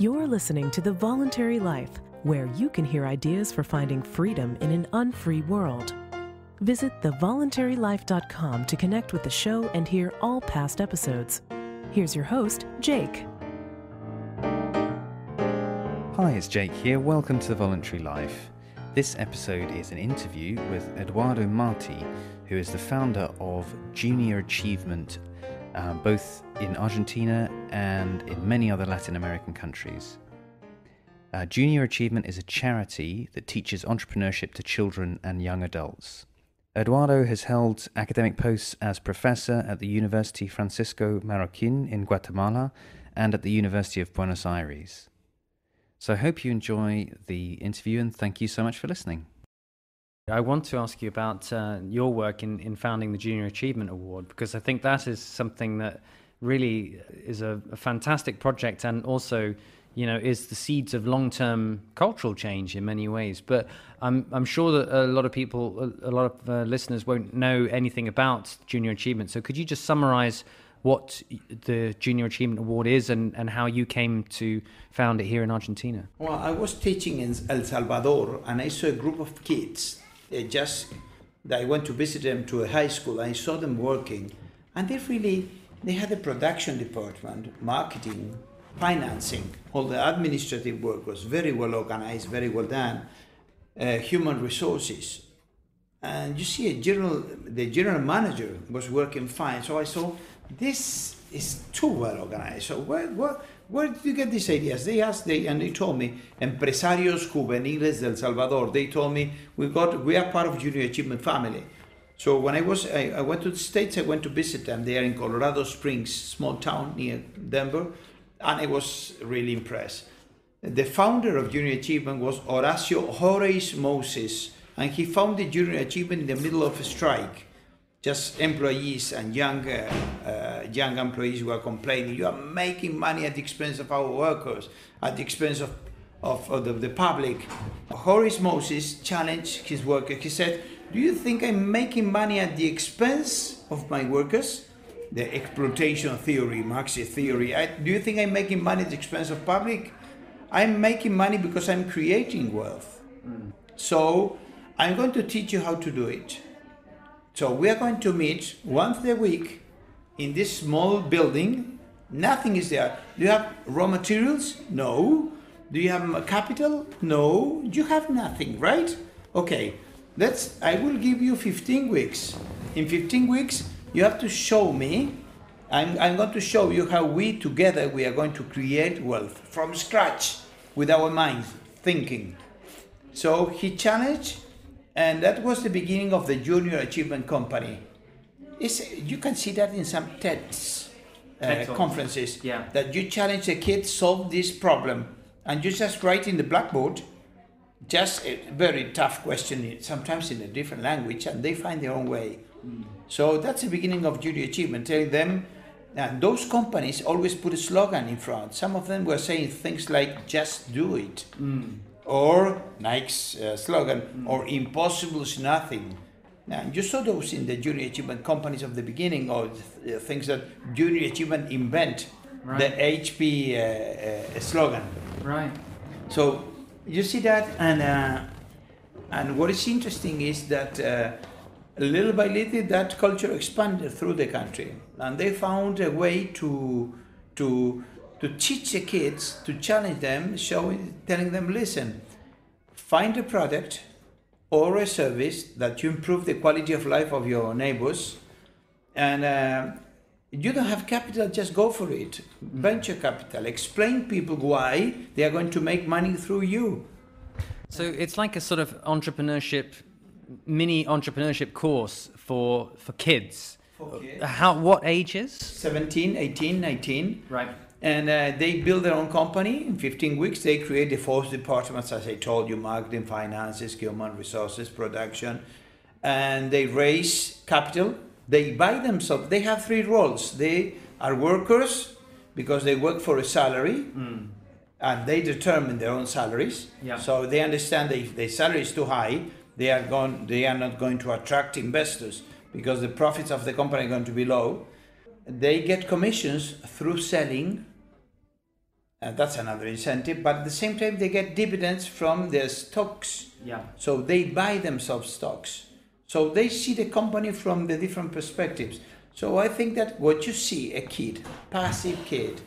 You're listening to The Voluntary Life, where you can hear ideas for finding freedom in an unfree world. Visit thevoluntarylife.com to connect with the show and hear all past episodes. Here's your host, Jake. Hi, it's Jake here. Welcome to The Voluntary Life. This episode is an interview with Eduardo Marty, who is the founder of Junior Achievement, uh, both in Argentina and in many other Latin American countries. Uh, Junior Achievement is a charity that teaches entrepreneurship to children and young adults. Eduardo has held academic posts as professor at the University Francisco Marroquin in Guatemala and at the University of Buenos Aires. So I hope you enjoy the interview and thank you so much for listening. I want to ask you about uh, your work in, in founding the Junior Achievement Award because I think that is something that really is a, a fantastic project and also you know is the seeds of long-term cultural change in many ways but i'm i'm sure that a lot of people a, lot of uh, listeners won't know anything about junior achievement so could you just summarize what the Junior Achievement Award is and, and how you came to found it here in Argentina. Well, I was teaching in El Salvador and I saw a group of kids. They just, I went to visit them to a high school. I saw them working and they really, they had a production department, marketing, financing. All the administrative work was very well organized, very well done. Uh, human resources. And you see, a general, the general manager was working fine. So I saw this is too well organized. So where, where, where did you get these ideas? They asked, they and they told me, empresarios juveniles del Salvador. They told me we got we are part of Junior Achievement family. So when I was I, I went to the states, I went to visit them. They are in Colorado Springs, small town near Denver, and I was really impressed. The founder of Junior Achievement was Horacio Horace Moses, and he founded Junior Achievement in the middle of a strike just employees and young, uh, uh, young employees were complaining, you are making money at the expense of our workers, at the expense of, of, of the, the, public. Horace Moses challenged his worker. He said, do you think I'm making money at the expense of my workers? The exploitation theory, Marxist theory. I, do you think I'm making money at the expense of public? I'm making money because I'm creating wealth. Mm. So I'm going to teach you how to do it. So we are going to meet once a week in this small building. Nothing is there. Do you have raw materials? No. Do you have capital? No. You have nothing, right? Okay. Let's I will give you 15 weeks. In 15 weeks, you have to show me I'm, I'm going to show you how we together we are going to create wealth from scratch with our minds thinking. So he challenged and that was the beginning of the Junior Achievement Company. It's, you can see that in some TEDs uh, conferences yeah. that you challenge a kid solve this problem and you just write in the blackboard just a very tough question sometimes in a different language and they find their own way mm. so that's the beginning of junior achievement telling them and those companies always put a slogan in front some of them were saying things like just do it mm or Nike's uh, slogan, mm. or impossible is nothing. Now, you saw those in the junior achievement companies of the beginning, or th- uh, things that junior achievement invent, right. the HP uh, uh, slogan. Right. So you see that, and uh, and what is interesting is that uh, little by little that culture expanded through the country, and they found a way to to to teach the kids, to challenge them, showing, telling them, listen, find a product or a service that you improve the quality of life of your neighbors, and uh, you don't have capital, just go for it. Venture capital. Explain people why they are going to make money through you. So it's like a sort of entrepreneurship, mini entrepreneurship course for for kids. For kids. How what ages? 17, 18, 19. Right and uh, they build their own company. In 15 weeks, they create the four departments, as I told you marketing, finances, human resources, production. And they raise capital. They buy themselves. They have three roles. They are workers because they work for a salary. Mm. And they determine their own salaries. Yeah. So they understand that if their salary is too high, they are, going, they are not going to attract investors because the profits of the company are going to be low. They get commissions through selling And that's another incentive. But at the same time, they get dividends from their stocks. Yeah. So they buy themselves stocks. So they see the company from the different perspectives. So I think that what you see a kid, passive kid,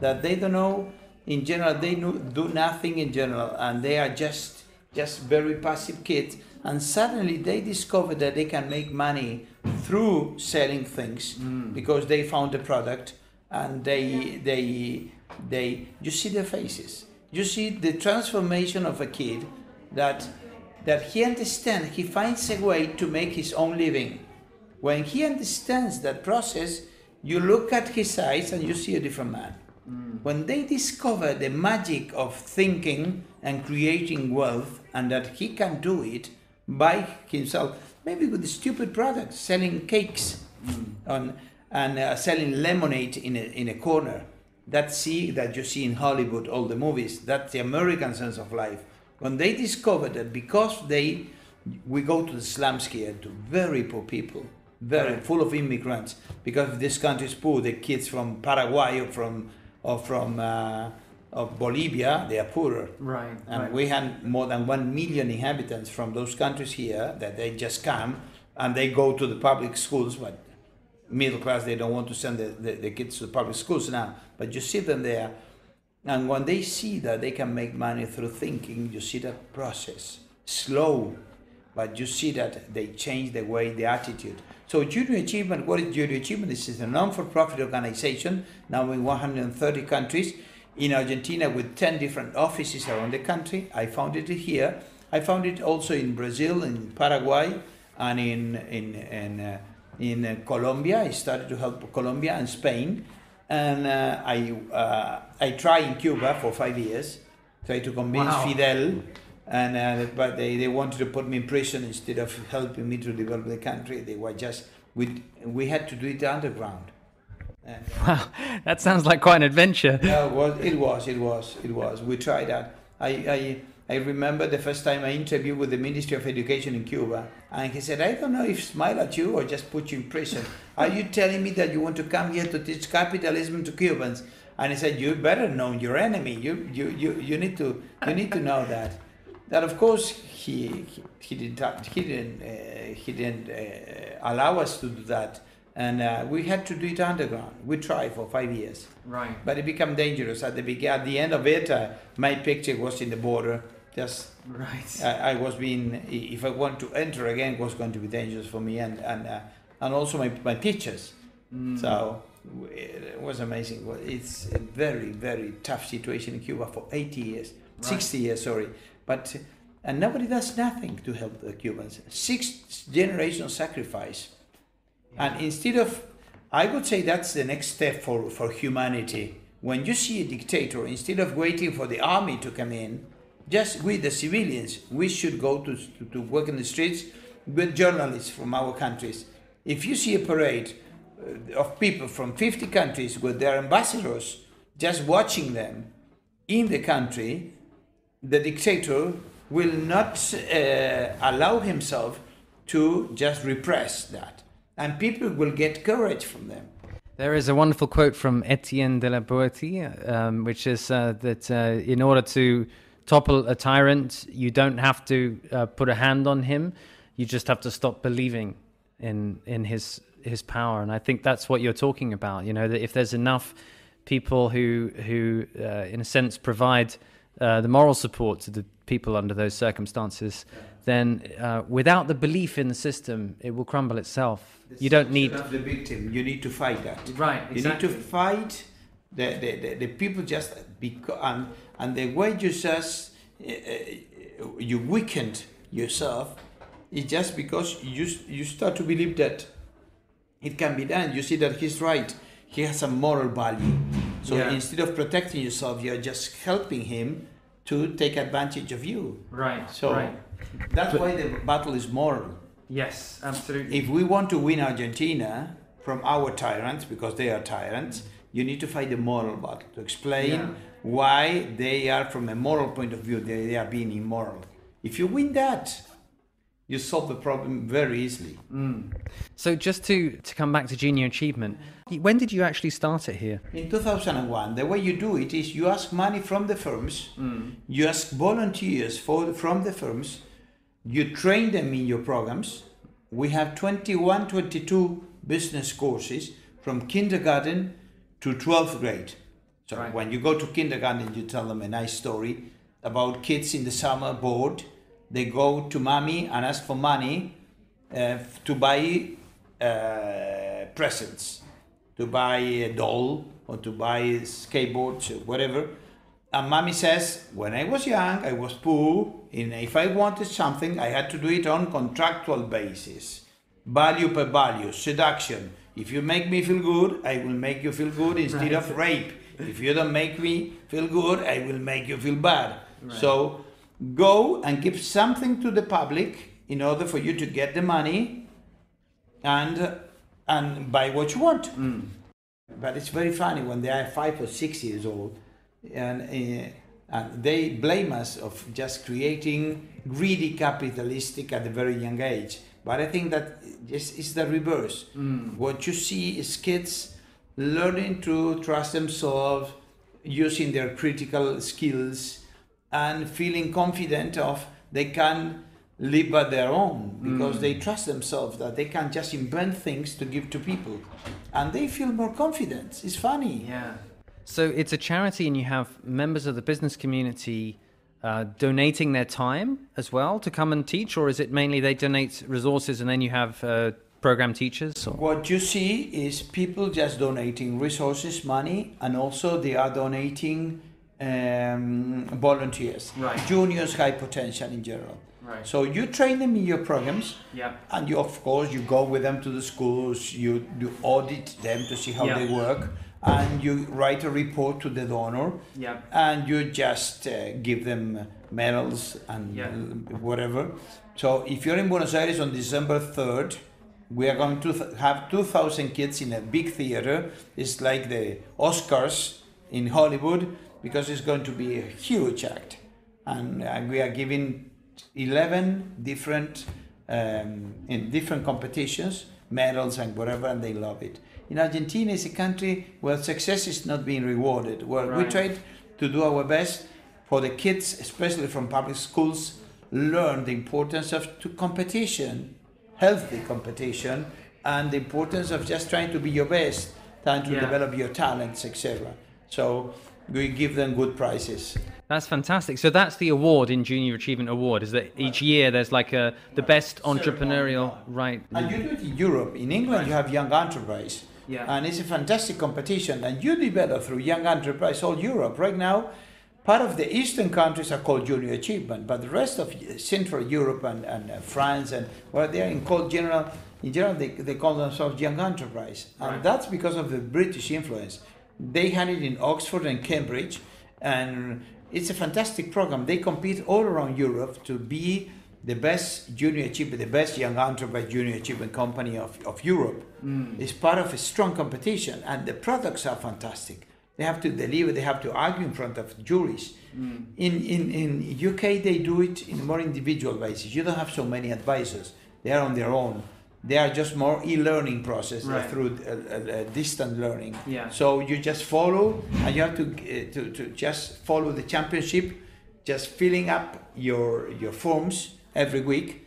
that they don't know in general, they do nothing in general, and they are just just very passive kids, and suddenly they discover that they can make money through selling things mm. because they found a product, and they they they you see their faces, you see the transformation of a kid that that he understands, he finds a way to make his own living. When he understands that process, you look at his eyes and you see a different man. Mm. When they discover the magic of thinking and creating wealth, and that he can do it by himself, maybe with stupid products, selling cakes mm. on, and uh, selling lemonade in a, in a corner. That see that you see in Hollywood, all the movies. That's the American sense of life. When they discover that because they, we go to the slums here, to very poor people, very full of immigrants, because this country is poor. The kids from Paraguay or from or from uh, of Bolivia, they are poorer. Right. And right. we had more than one million inhabitants from those countries here that they just come and they go to the public schools, but middle class they don't want to send the, the, the kids to the public schools now. But you see them there, and when they see that they can make money through thinking, you see that process slow, but you see that they change the way the attitude. So Junior Achievement, what is Junior Achievement? This is a non-for-profit organization now in 130 countries. In Argentina with 10 different offices around the country. I found it here. I found it also in Brazil, in Paraguay, and in, in, in, uh, in uh, Colombia. I started to help Colombia and Spain. And uh, I, uh, I tried in Cuba for five years, tried to convince wow. Fidel and uh, but they, they wanted to put me in prison instead of helping me to develop the country. They were just we we had to do it underground. And, uh, wow, that sounds like quite an adventure. Yeah, well, it was, it was, it was. We tried that. I, I I remember the first time I interviewed with the Ministry of Education in Cuba, and he said, "I don't know if smile at you or just put you in prison. Are you telling me that you want to come here to teach capitalism to Cubans?" And he said, "You better know your enemy. You you you, you need to you need to know that." that of course he he, he didn't he didn't uh, he didn't uh, allow us to do that and uh, we had to do it underground we tried for five years right but it became dangerous at the at the end of it uh, my picture was in the border just right I, I, was being if i want to enter again it was going to be dangerous for me and and uh, and also my, my pictures mm. so it was amazing it's a very very tough situation in cuba for 80 years right. 60 years sorry but and nobody does nothing to help the Cubans. Six generation sacrifice, and instead of, I would say that's the next step for for humanity. When you see a dictator, instead of waiting for the army to come in, just we the civilians, we should go to, to, to work in the streets with journalists from our countries. If you see a parade uh, of people from 50 countries with their ambassadors just watching them in the country, the dictator will not uh, allow himself to just repress that. And people will get courage from them. There is a wonderful quote from Etienne de la Boétie, um, which is uh, that uh, in order to topple a tyrant, you don't have to uh, put a hand on him, you just have to stop believing in in his his power. And I think that's what you're talking about. You know, that if there's enough people who who, uh, in a sense, provide uh, the moral support to the people under those circumstances, then uh, without the belief in the system, it will crumble itself. The you don't need the victim. You need to fight that. Right. Exactly. You need to fight the the, the, the people just because and, and the way you just uh, uh, you weakened yourself is just because you you start to believe that it can be done. You see that he's right. He has a moral value so yeah. instead of protecting yourself, you're just helping him to take advantage of you. Right. So right. that's but, why the battle is moral. Yes, absolutely. If we want to win Argentina from our tyrants, because they are tyrants, you need to fight the moral battle to explain yeah. why they are, from a moral point of view, they, they are being immoral. If you win that, you solve the problem very easily. Mm. So just to, to come back to junior achievement, when did you actually start it here? In 2001, the way you do it is you ask money from the firms, mm. you ask volunteers for, from the firms, you train them in your programs. We have 21, 22 business courses from kindergarten to 12th grade. So Right. when you go to kindergarten, you tell them a nice story about kids in the summer bored. They go to mommy and ask for money uh, to buy uh, presents, to buy a doll or to buy skateboards or whatever. And mommy says, when I was young, I was poor, and if I wanted something, I had to do it on contractual basis, value per value, seduction. If you make me feel good, I will make you feel good instead of rape. If you don't make me feel good, I will make you feel bad. So go and give something to the public in order for you to get the money and and buy what you want. But it's very funny when they are five or six years old, and uh, and they blame us of just creating greedy capitalistic at a very young age. But I think that it's, it's the reverse. Hmm. What you see is kids learning to trust themselves, using their critical skills, and feeling confident of they can live by their own because hmm. they trust themselves that they can just invent things to give to people. And they feel more confident. It's funny. Yeah. So it's a charity, and you have members of the business community uh, donating their time as well to come and teach, or is it mainly they donate resources and then you have uh, program teachers? Or? what you see is people just donating resources money and also they are donating um, volunteers Right. juniors high potential in general Right. so you train them in your programs Yeah. and you of course you go with them to the schools you do audit them to see how Yeah. they work and you write a report to the donor. Yeah. and you just uh, give them medals and Yeah. whatever. So if you're in buenos aires on december 3rd we are going to th- have 2000 kids in a big theater. It's like the oscars in hollywood because it's going to be a huge act. And uh, we are giving 11 different um, in different competitions medals and whatever and they love it in argentina it's a country where success is not being rewarded where we Right. try to do our best for the kids especially from public schools learn the importance of to competition healthy competition and the importance of just trying to be your best trying to Yeah. develop your talents etc so we give them good prizes That's fantastic. So that's the award in Junior Achievement Award. Is that each year there's like a the best entrepreneurial right? And you do it in Europe. In England, you have Young Enterprise. Yeah. And it's a fantastic competition. And you develop through Young Enterprise all Europe. Right now, part of the Eastern countries are called Junior Achievement, but the rest of Central Europe and, and uh, France and well, they're in called general. In general, they, they call themselves Young Enterprise, and Right. that's because of the British influence. They had it in Oxford and Cambridge, and it's a fantastic program. They compete all around Europe to be the best junior achievement, the best young entrepreneur junior achievement company of, of Europe. is part of a strong competition, and the products are fantastic. They have to deliver, they have to argue in front of juries. In, in, in UK, they do it in a more individual basis. You don't have so many advisors, they are on their own. They are just more e-learning process uh, Right. through uh, uh, uh, distant learning. Yeah. So you just follow, and you have to, uh, to, to just follow the championship, just filling up your, your forms every week,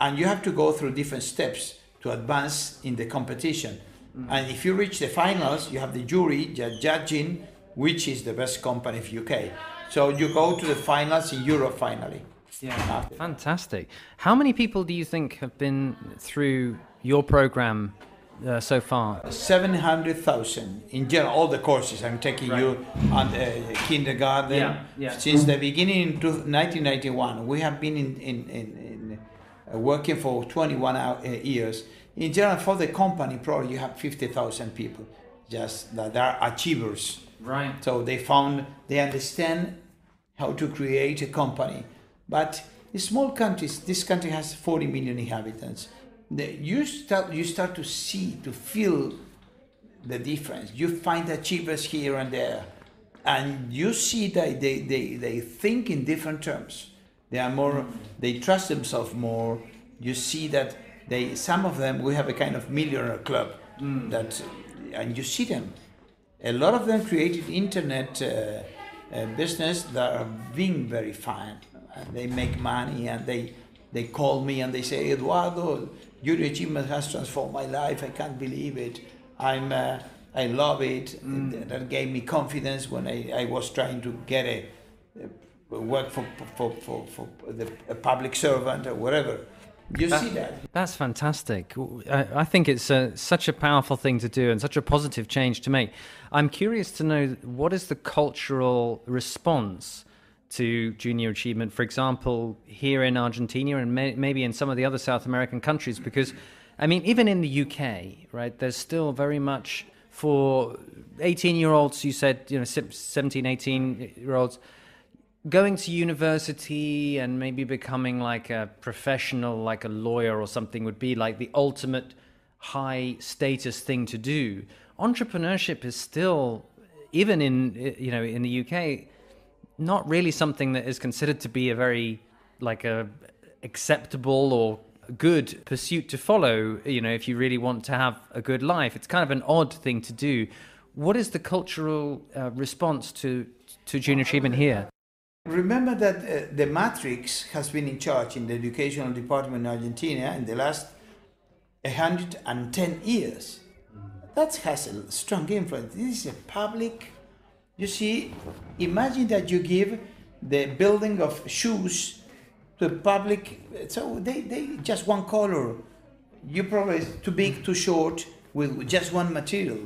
and you have to go through different steps to advance in the competition. Mm. And if you reach the finals, you have the jury judging which is the best company of UK. So you go to the finals in Europe finally. Yeah. Fantastic. How many people do you think have been through your program uh, so far? 700,000 in general, all the courses. I'm taking you on uh, kindergarten. Yeah, yeah. Since the beginning in 1991, we have been in, in, in, in uh, working for 21 hour, uh, years. In general, for the company, probably you have 50,000 people just that are achievers. Right. So they found they understand how to create a company. But in small countries, this country has 40 million inhabitants. The, you start you start to see to feel the difference. You find achievers here and there, and you see that they, they, they think in different terms. They are more they trust themselves more. you see that they some of them we have a kind of millionaire club Mm. that and you see them a lot of them created internet uh, uh, business that are being very fine and they make money and they they call me and they say eduardo your achievement has transformed my life i can't believe it i'm uh, i love it Mm. that gave me confidence when i, I was trying to get a, a work for for, for, for the, a public servant or whatever you see that That's fantastic. I, I think it's a, such a powerful thing to do and such a positive change to make. I'm curious to know what is the cultural response to junior achievement, for example, here in Argentina and may, maybe in some of the other South American countries, because I mean, even in the UK, right, there's still very much for 18 year olds, you said, you know, 17, 18 year olds going to university and maybe becoming like a professional, like a lawyer or something, would be like the ultimate high status thing to do. Entrepreneurship is still, even in you know in the UK, not really something that is considered to be a very like a acceptable or good pursuit to follow. You know, if you really want to have a good life, it's kind of an odd thing to do. What is the cultural uh, response to to junior achievement here? Remember that uh, the Matrix has been in charge in the educational department in Argentina in the last 110 years. That has a strong influence. This is a public. You see, imagine that you give the building of shoes to the public. So they, they just one color. You probably too big, too short, with just one material.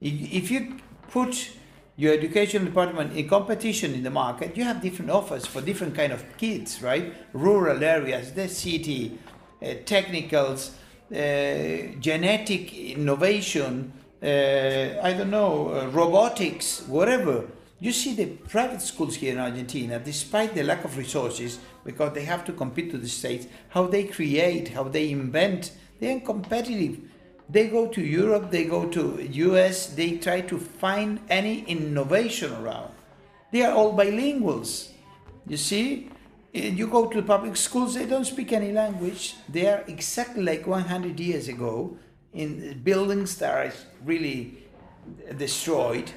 If you put your education department in competition in the market, you have different offers for different kind of kids, right? Rural areas, the city, uh, technicals, uh, genetic innovation, I don't know, uh, robotics, whatever. You see the private schools here in Argentina, despite the lack of resources, because they have to compete to the states, how they create, how they invent, they're competitive. They go to Europe, they go to US, they try to find any innovation around. They are all bilinguals. You see, you go to the public schools, they don't speak any language. They are exactly like 100 years ago in buildings that are really destroyed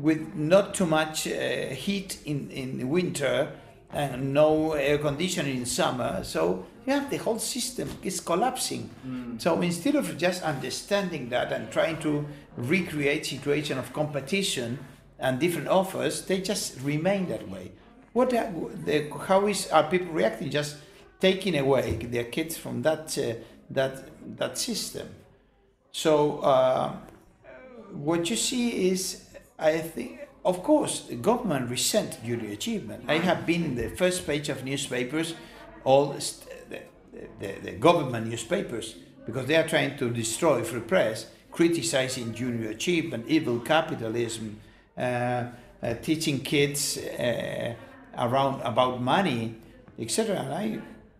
with not too much uh, heat in, in winter and no air conditioning in summer. So you have the whole system is collapsing. So instead of just understanding that and trying to recreate situation of competition and different offers, they just remain that way. What are, the, how is are people reacting? Just taking away their kids from that uh, that that system. So uh, what you see is, I think, of course, the government resent junior achievement. I have been in the first page of newspapers, all the, the, the government newspapers, because they are trying to destroy free press, criticizing junior achievement, evil capitalism, uh, uh, teaching kids uh, around about money, etc.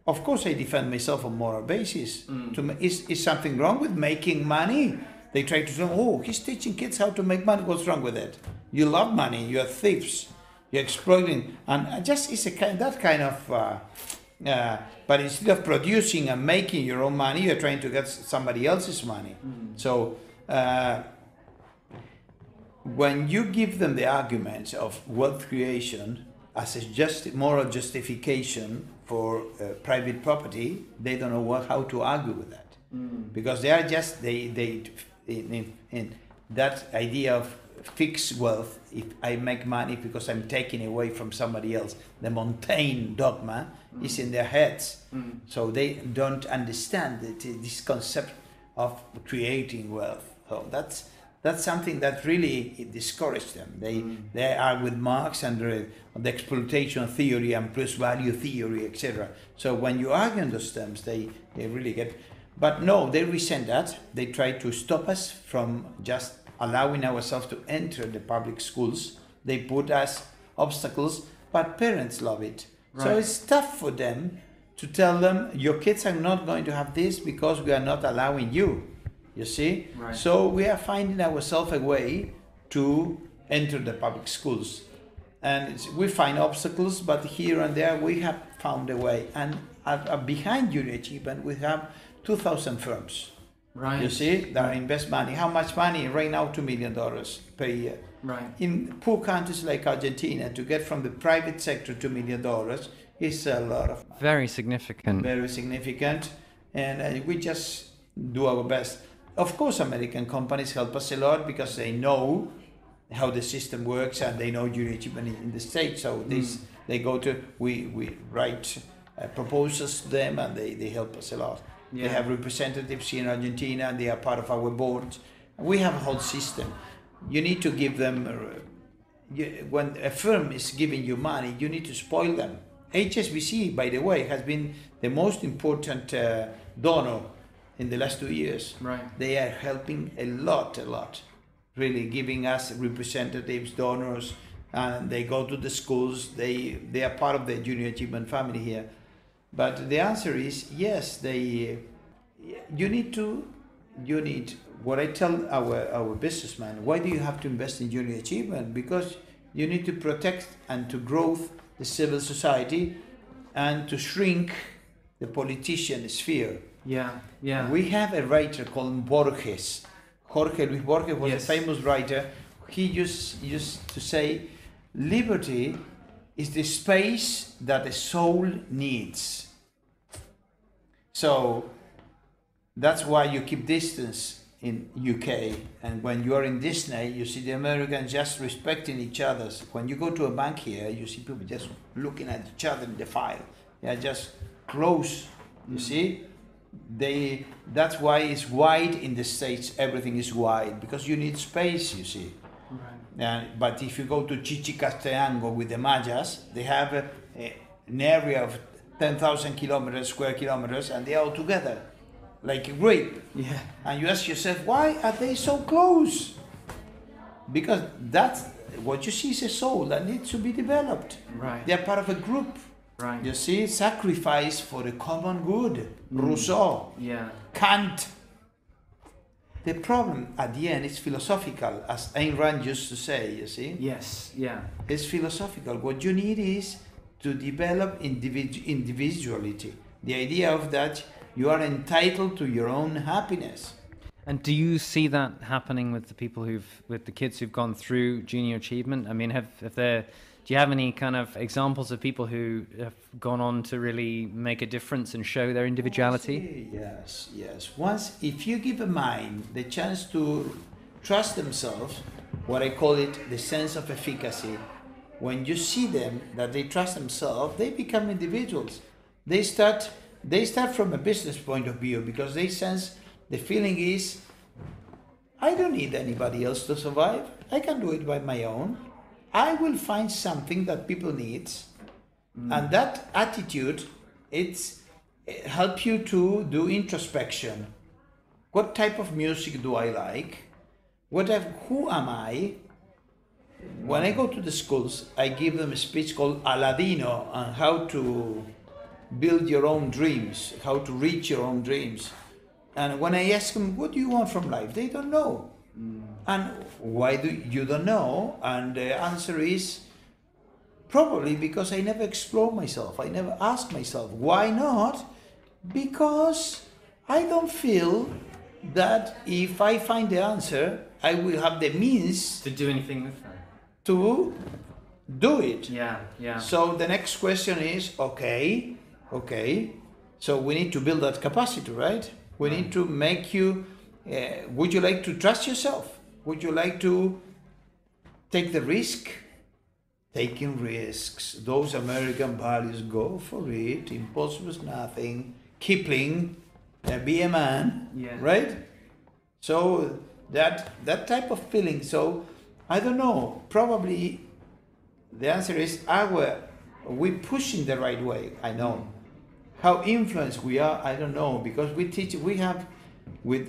Of course, I defend myself on moral basis. To ma- is is something wrong with making money? They try to say, "Oh, he's teaching kids how to make money. What's wrong with it? You love money. You're thieves. You're exploiting." And just it's a kind that kind of. Uh, uh, but instead of producing and making your own money, you're trying to get somebody else's money. So. Uh, when you give them the arguments of wealth creation as a just moral justification for uh, private property, they don't know what, how to argue with that mm. because they are just they they in, in, in that idea of fixed wealth. If I make money because I'm taking away from somebody else, the Montaigne dogma mm. is in their heads, mm. so they don't understand that this concept of creating wealth. So that's that's something that really discouraged them. They mm. they are with Marx and the, the exploitation theory and plus value theory, etc. So when you argue on those terms, they, they really get. But no, they resent that. They try to stop us from just allowing ourselves to enter the public schools. They put us obstacles, but parents love it. So it's tough for them to tell them your kids are not going to have this because we are not allowing you. You see? Right. So we are finding ourselves a way to enter the public schools. And it's, we find obstacles, but here and there we have found a way. And uh, uh, behind Junior Achievement, we have 2,000 firms. Right. You see, that invest money. How much money? Right now, $2 million per year. Right. In poor countries like Argentina, to get from the private sector $2 million is a lot of Very significant. very significant, and uh, we just do our best. Of course, American companies help us a lot because they know how the system works and they know junior achievement in the states. So this they go to we we write uh, proposals to them and they, they help us a lot. They have representatives here in Argentina and they are part of our board. We have a whole system. You need to give them. Uh, you, when a firm is giving you money, you need to spoil them. HSBC, by the way, has been the most important uh, donor in the last two years. Right. They are helping a lot, a lot, really giving us representatives, donors, and they go to the schools. They they are part of the junior achievement family here. But the answer is yes. They you need to you need what I tell our our businessmen. Why do you have to invest in junior achievement? Because you need to protect and to grow the civil society and to shrink the politician sphere. Yeah. Yeah. We have a writer called Borges. Jorge Luis Borges was Yes. a famous writer. He used, used to say, liberty is the space that the soul needs. So that's why you keep distance in UK. And when you are in Disney, you see the Americans just respecting each other. When you go to a bank here, you see people just looking at each other in the file. They are just close. You see, they. That's why it's wide in the states. Everything is wide because you need space. You see. Right. And, but if you go to Chichicastenango with the Mayas, they have a, a- an area of 10,000 kilometers, square kilometers, and they are all together, like a grape. Yeah. And you ask yourself, why are they so close? Because that's what you see is a soul that needs to be developed. Right. They are part of a group. Right. You see, sacrifice for the common good. Mm. Rousseau, Yeah. Kant. The problem at the end is philosophical, as Ayn Rand used to say, you see. Yes. Yeah. It's philosophical. What you need is to develop individu- individuality. The idea of that you are entitled to your own happiness. And do you see that happening with the people who've, with the kids who've gone through junior achievement? I mean, have, have there, do you have any kind of examples of people who have gone on to really make a difference and show their individuality? Yes, yes. Once, if you give a mind the chance to trust themselves, what I call it the sense of efficacy, when you see them that they trust themselves, they become individuals. They start, they start from a business point of view because they sense the feeling is, I don't need anybody else to survive. I can do it by my own. I will find something that people need, mm. and that attitude, it's it help you to do introspection. What type of music do I like? What have, who am I? When I go to the schools, I give them a speech called Aladino on how to build your own dreams, how to reach your own dreams. And when I ask them, what do you want from life? They don't know. Mm. And why do you don't know? And the answer is probably because I never explore myself. I never ask myself, why not? Because I don't feel that if I find the answer, I will have the means To do anything with that. to do it. Yeah. Yeah. So the next question is okay, okay. So we need to build that capacity, right? We need to make you. Uh, would you like to trust yourself? Would you like to take the risk? Taking risks. Those American values, go for it. Impossible is nothing. Kipling, uh, be a man, Yeah. right? So that that type of feeling. So I don't know. Probably the answer is our we pushing the right way. I know. How influenced we are, I don't know, because we teach we have with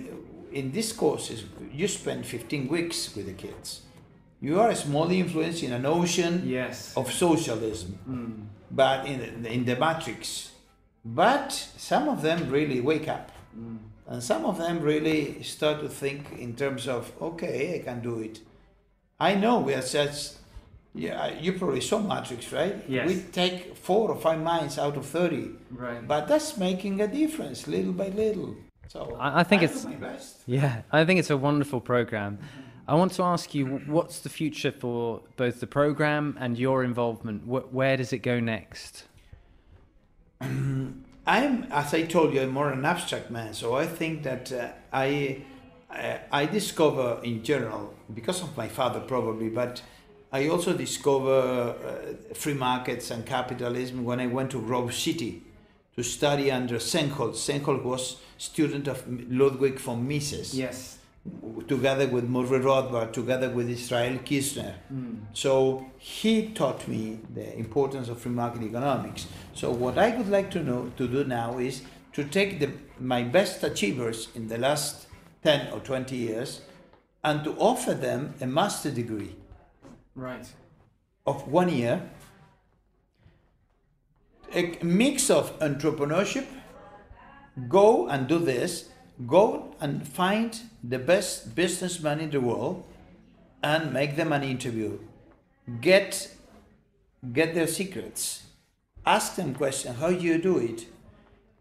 in these courses you spend 15 weeks with the kids. You are a small influence in an ocean Yes. of socialism, hmm. but in the, in the matrix. But some of them really wake up, hmm. and some of them really start to think in terms of okay, I can do it. I know we are such Yeah, you probably saw Matrix, right? Yes. We take four or five minds out of 30, Right. but that's making a difference little by little. So I- I think it's- best. Yeah, I think it's a wonderful program. I want to ask you, what's the future for both the program and your involvement? Wh- where does it go next? I'm, as I told you, I'm more an abstract man. So I think that uh, I, I, I discover in general because of my father probably, but I also discover uh, free markets and capitalism when I went to Grove City to study under Sennholz. Sennholz was student of Ludwig von Mises. Yes. together with Murray Rothbard, together with Israel Kirzner. Hmm. So he taught me the importance of free market economics. So what I would like to know to do now is to take the, my best achievers in the last 10 or 20 years and to offer them a master degree Right. of one year, a mix of entrepreneurship, go and do this, go and find the best businessman in the world and make them an interview. Get get their secrets. Ask them questions, how you do it?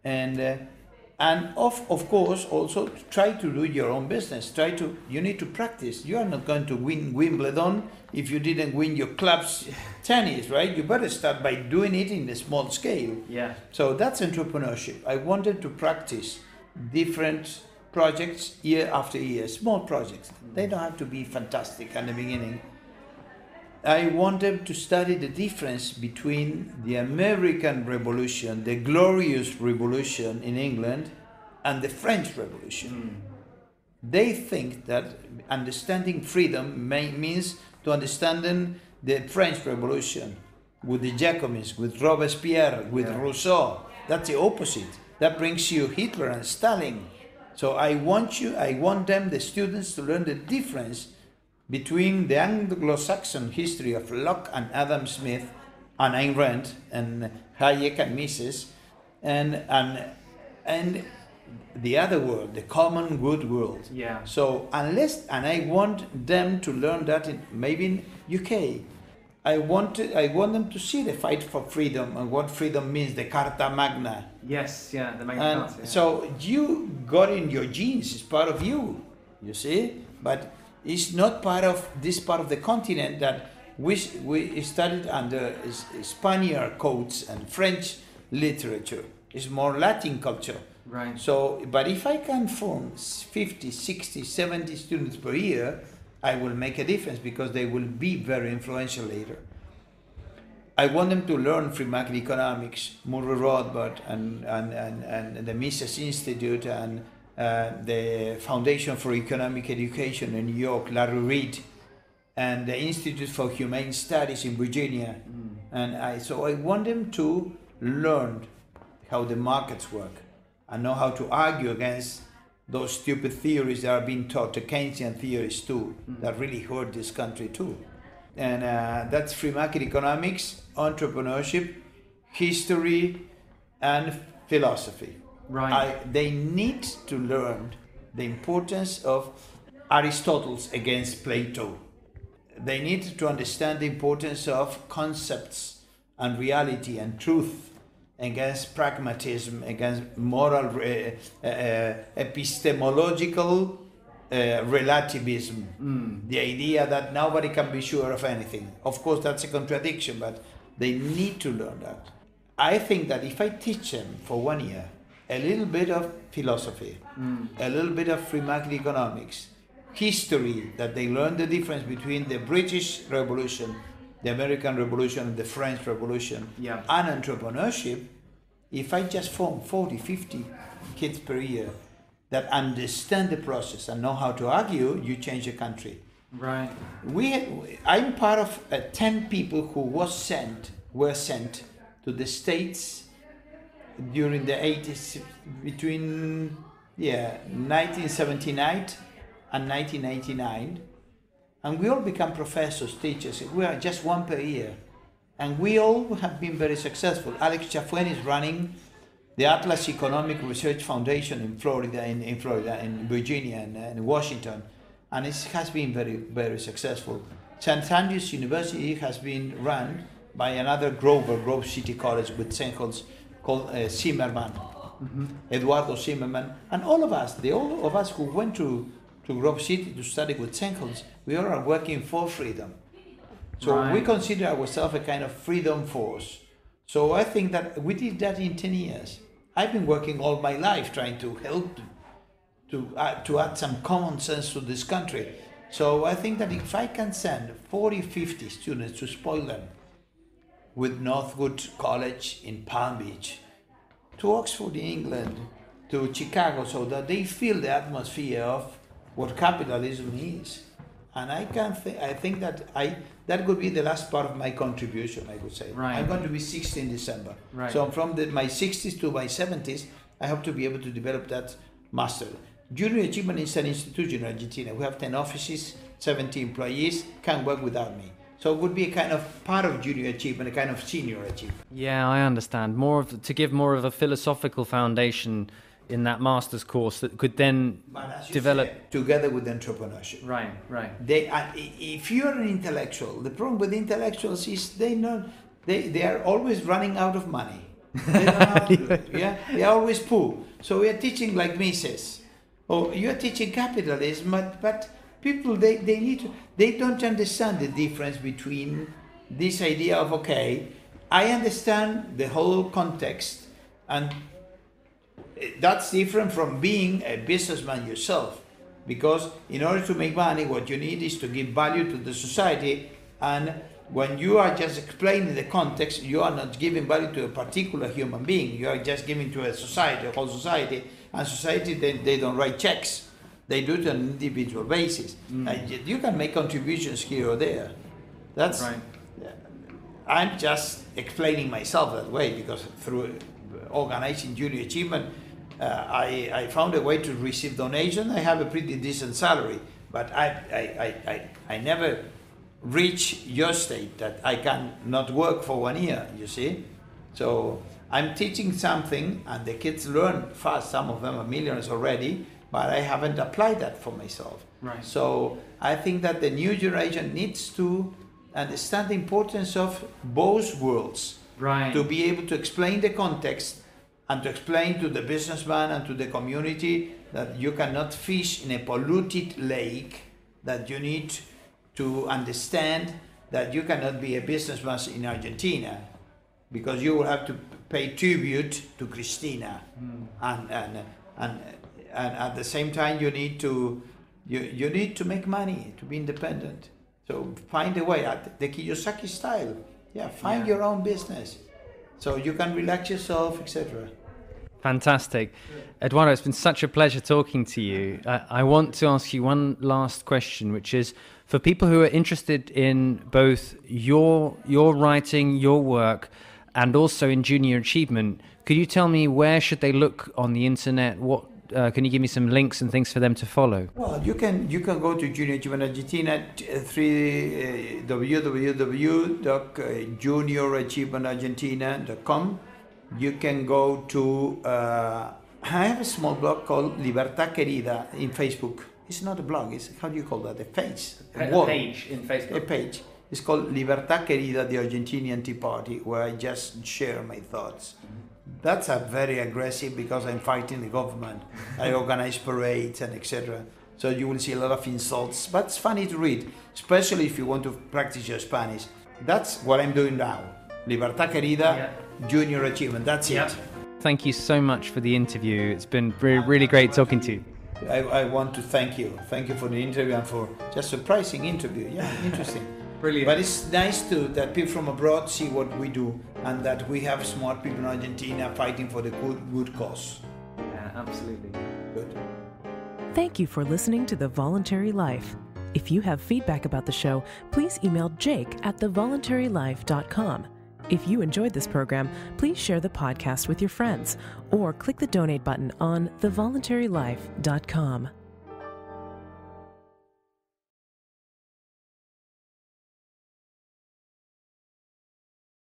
And uh, and of of course also try to do your own business. Try to you need to practice. You are not going to win Wimbledon if you didn't win your club's tennis, right? You better start by doing it in a small scale. Yeah. So that's entrepreneurship. I wanted to practice different projects year after year, small projects. They don't have to be fantastic at the beginning. I want them to study the difference between the American Revolution, the Glorious Revolution in England, and the French Revolution. Hmm. They think that understanding freedom may, means to understanding the French Revolution with the Jacobins, with Robespierre, with Yeah. Rousseau. That's the opposite. That brings you Hitler and Stalin. So I want you, I want them, the students, to learn the difference between the Anglo-Saxon history of Locke and Adam Smith and Ayn Rand and Hayek and Mises and and and the other world, the common good world. Yeah. So unless and I want them to learn that in maybe in UK. I want to, I want them to see the fight for freedom and what freedom means, the Carta Magna. Yes. Yeah. The Magna Carta, yeah. so you got in your genes, it's part of you, you see? But it's not part of this part of the continent that we, we studied under is- Spaniard codes and French literature. It's more Latin culture. Right. So, but if I can form 50, 60, 70 students per year, I will make a difference because they will be very influential later. I want them to learn free market economics, Murray Rothbard and, and, and, and the Mises Institute and uh, the Foundation for Economic Education in New York, Larry Reed, and the Institute for Humane Studies in Virginia. And I, so I want them to learn how the markets work and know how to argue against those stupid theories that are being taught, the Keynesian theories too, that really hurt this country too. And uh, that's free market economics, entrepreneurship, history, and philosophy. Right. I, they need to learn the importance of Aristotle's against Plato. They need to understand the importance of concepts and reality and truth against pragmatism, against moral, uh, uh, epistemological uh, relativism. The idea that nobody can be sure of anything. Of course, that's a contradiction, but they need to learn that. I think that if I teach them for one year a little bit of philosophy, a little bit of free market economics, history, that they learn the difference between the British Revolution, the American Revolution, and the French Revolution, Yeah. and entrepreneurship, if I just form 40, 50 kids per year that understand the process and know how to argue, you change the country. Right. We, I'm part of uh, 10 people who was sent, were sent to the States during the 80s, between, yeah, 1979 and 1989. And we all become professors, teachers. We are just one per year. And we all have been very successful. Alex Chafuen is running the Atlas Economic Research Foundation in Florida, in, in Florida, in Virginia, and, uh, and Washington, and it has been very, very successful. St. Andrews University has been run by another Grover, Grove City College with Sennholz called uh, Zimmerman, Eduardo Zimmerman, and all of us, the all of us who went to, to Grove City to study with Sennholz, we all are working for freedom. So we consider ourselves a kind of freedom force. So I think that we did that in 10 years. I've been working all my life trying to help to, uh, to add some common sense to this country. So I think that if I can send 40, 50 students to spoil them with Northwood College in Palm Beach, to Oxford in England, to Chicago, so that they feel the atmosphere of what capitalism is. And I can th- I think that I that could be the last part of my contribution. I would say. Right. I'm going to be 60 in December. Right. So from the, my 60s to my 70s, I hope to be able to develop that master. Junior Achievement is an institution in Argentina. We have 10 offices, 70 employees, Can't work without me. So it would be a kind of part of junior achievement, a kind of senior achievement. Yeah, I understand. More of to give more of a philosophical foundation in that master's course that could then you develop. said, together with entrepreneurship. Right, right. They, uh, i- if you're an intellectual, the problem with intellectuals is they not they, they are always running out of money. They yeah, they are always poor. So we are teaching like Mises, or you are teaching capitalism, but, but people they, they need to they don't understand the difference between this idea of okay, I understand the whole context and that's different from being a businessman yourself. Because in order to make money what you need is to give value to the society and when you are just explaining the context you are not giving value to a particular human being. You are just giving to a society a whole society and society they, they don't write checks they do it on an individual basis and you- you can make contributions here or there that's Right. I'm just explaining myself that way because through organizing junior achievement, uh, I, I found a way to receive donation. I have a pretty decent salary, but I, I, I, I, I never reach your state that I can not work for one year, you see? So I'm teaching something and the kids learn fast. Some of them are millionaires already, but I haven't applied that for myself. Right. So I think that the new generation needs to understand the importance of both worlds Right. to be able to explain the context and to explain to the businessman and to the community that you cannot fish in a polluted lake, that you need to understand that you cannot be a businessman in Argentina because you will have to pay tribute to Cristina hmm. and, and, and, and at the same time you need to you, you need to make money to be independent so find a way at the Kiyosaki style yeah find Yeah. your own business so you can relax yourself etc Fantastic. Eduardo, it's been such a pleasure talking to you. I, I want to ask you one last question, which is for people who are interested in both your your writing, your work, and also in junior achievement, could you tell me where should they look on the internet? What uh, can you give me some links and things for them to follow? Well, you can you can go to Junior Achievement Argentina t- uh, three uh, www.juniorachievementargentina.com. You can go to uh, I have a small blog called Libertad Querida in Facebook. It's not a blog. It's how do you call that? A page. wall. in A page. It's called Libertad Querida, the Argentinian Tea Party, where I just share my thoughts. That's a very aggressive because I'm fighting the government. I organize parades and etc. So you will see a lot of insults, but it's funny to read, especially if you want to practice your Spanish. That's what I'm doing now. Libertad Querida, Junior Achievement. That's it. Thank you so much for the interview. It's been really, really great talking to you. I, I want to thank you. Thank you for the interview and for just surprising interview. Yeah, interesting. Brilliant. But it's nice too that people from abroad see what we do and that we have smart people in Argentina fighting for the good, good cause. Yeah, absolutely. Good. Thank you for listening to The Voluntary Life. If you have feedback about the show, please email jake at thevoluntarylife.com. If you enjoyed this program, please share the podcast with your friends or click the donate button on thevoluntarylife.com.